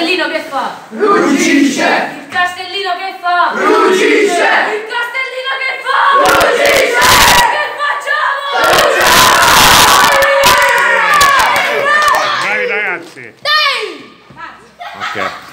castellino che fa? Ruggisce! Il castellino che fa? Ruggisce! Il castellino che fa? Ruggisce! Che facciamo? Ruggisce! Bravi ragazzi! Dai! Ok.